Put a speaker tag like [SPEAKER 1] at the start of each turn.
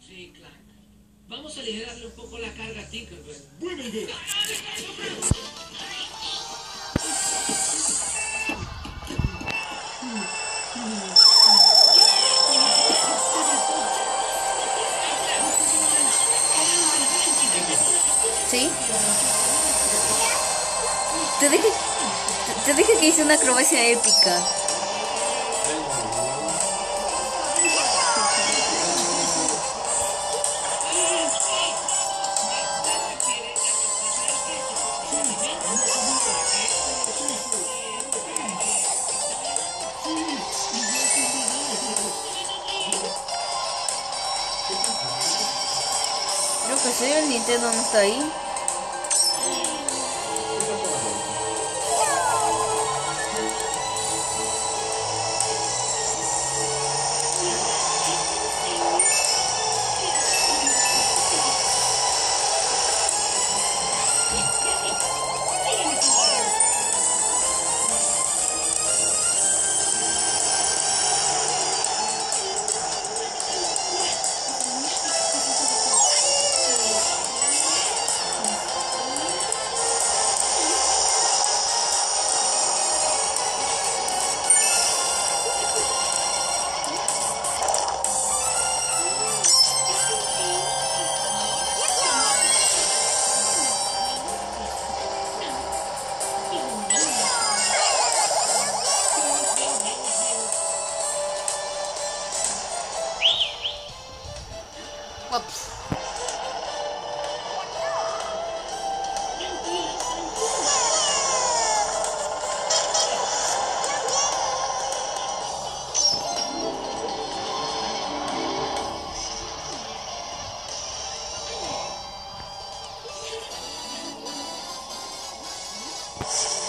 [SPEAKER 1] Sí, claro. Vamos a aligerarle un poco la carga a Tinkerbell.
[SPEAKER 2] Buena idea.
[SPEAKER 3] ¿Sí? Te dije, te dije que hice una acrobacia épica. Que sí, el Nintendo no está ahí. Whoops. you